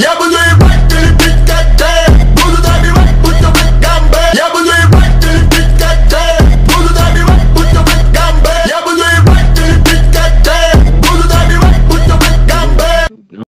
ya bunyo